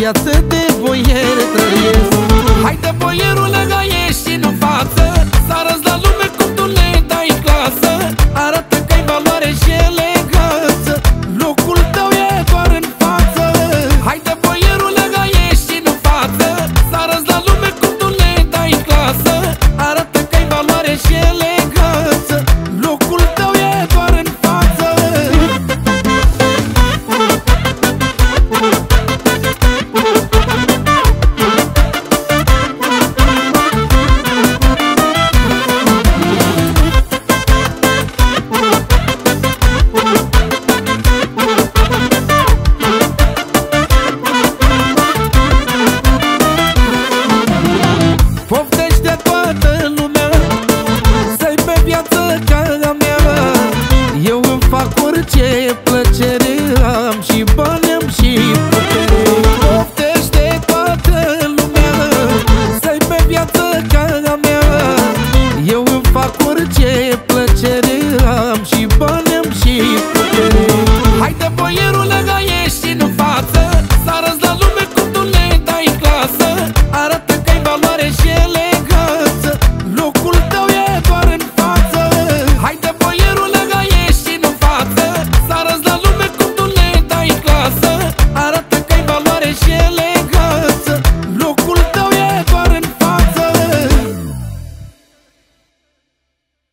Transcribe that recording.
viață de voie. friendship